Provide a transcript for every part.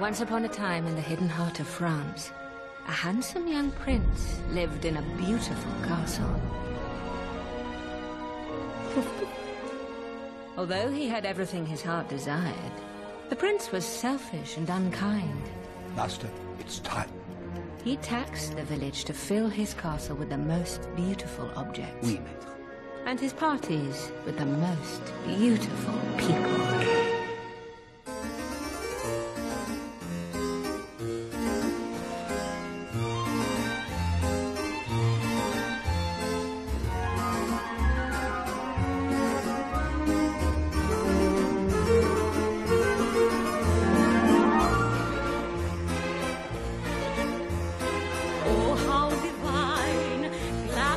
Once upon a time in the hidden heart of France, a handsome young prince lived in a beautiful castle. Although he had everything his heart desired, the prince was selfish and unkind. Master, it's time. He taxed the village to fill his castle with the most beautiful objects. Oui, maître. And his parties with the most beautiful people.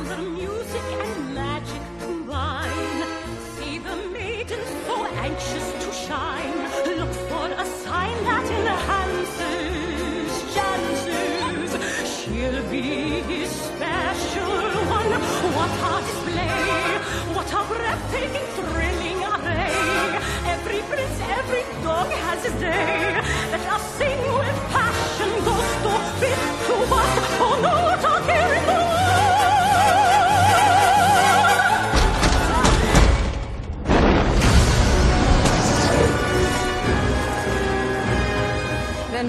Glamour, music, and magic combine. See the maiden so anxious to shine. Look for a sign that enhances chances. She'll be his special one. What a display! What a breathtaking, thrilling array! Every prince, every dog has his day.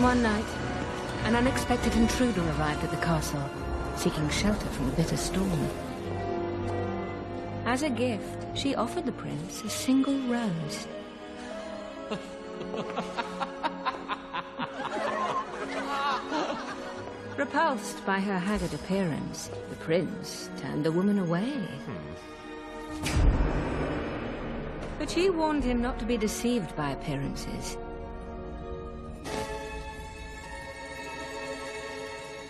Then one night, an unexpected intruder arrived at the castle, seeking shelter from the bitter storm. As a gift, she offered the prince a single rose. Repulsed by her haggard appearance, the prince turned the woman away. Hmm. But she warned him not to be deceived by appearances.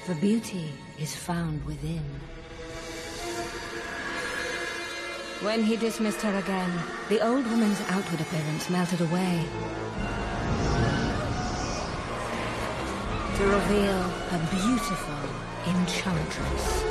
For beauty is found within. When he dismissed her again, the old woman's outward appearance melted away. To reveal a beautiful enchantress.